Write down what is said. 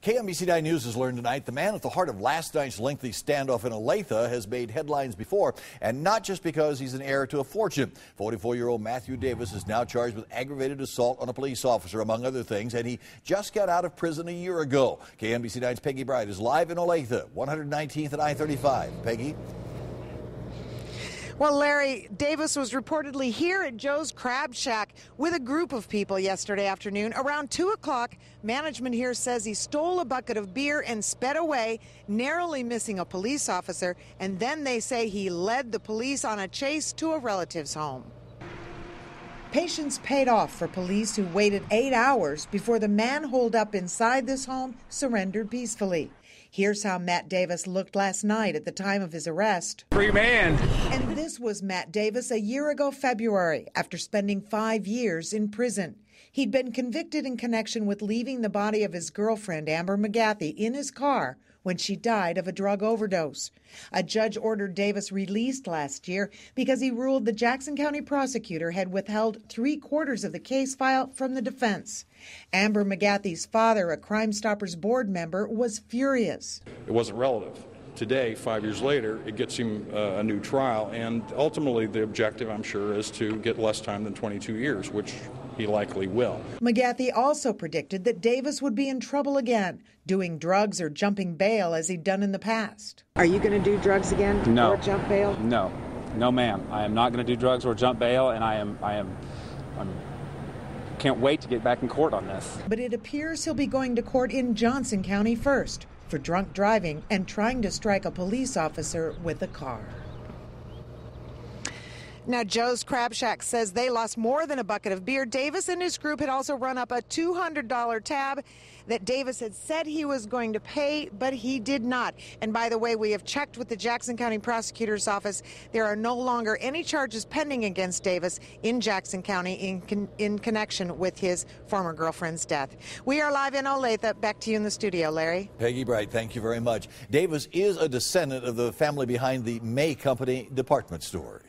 KMBC 9 News has learned tonight the man at the heart of last night's lengthy standoff in Olathe has made headlines before, and not just because he's an heir to a fortune. 44 year old Matthew Davis is now charged with aggravated assault on a police officer, among other things, and he just got out of prison a year ago. KMBC 9's Peggy Bright is live in Olathe, 119th and I 35. Peggy? Well, Larry Davis was reportedly here at Joe's Crab Shack with a group of people yesterday afternoon. Around 2 o'clock, management here says he stole a bucket of beer and sped away, narrowly missing a police officer. And then they say he led the police on a chase to a relative's home. Patience paid off for police who waited eight hours before the man holed up inside this home surrendered peacefully. Here's how Matt Davis looked last night at the time of his arrest. Free man. And this was Matt Davis a year ago, February, after spending five years in prison. He'd been convicted in connection with leaving the body of his girlfriend, Amber McGathey, in his car when she died of a drug overdose. A judge ordered Davis released last year because he ruled the Jackson County prosecutor had withheld three quarters of the case file from the defense. Amber McGathey's father, a Crime Stoppers board member, was furious. It wasn't relative. Today, five years later, it gets him uh, a new trial, and ultimately the objective, I'm sure, is to get less time than 22 years, which he likely will. McGathey also predicted that Davis would be in trouble again, doing drugs or jumping bail as he'd done in the past. Are you going to do drugs again no. or jump bail? No, no, ma'am. I am not going to do drugs or jump bail, and I am, I am, I'm can't wait to get back in court on this. But it appears he'll be going to court in Johnson County first for drunk driving and trying to strike a police officer with a car. Now, Joe's Crab Shack says they lost more than a bucket of beer. Davis and his group had also run up a $200 tab that Davis had said he was going to pay, but he did not. And by the way, we have checked with the Jackson County Prosecutor's Office. There are no longer any charges pending against Davis in Jackson County in, con in connection with his former girlfriend's death. We are live in Olathe. Back to you in the studio, Larry. Peggy Bright, thank you very much. Davis is a descendant of the family behind the May Company department stores.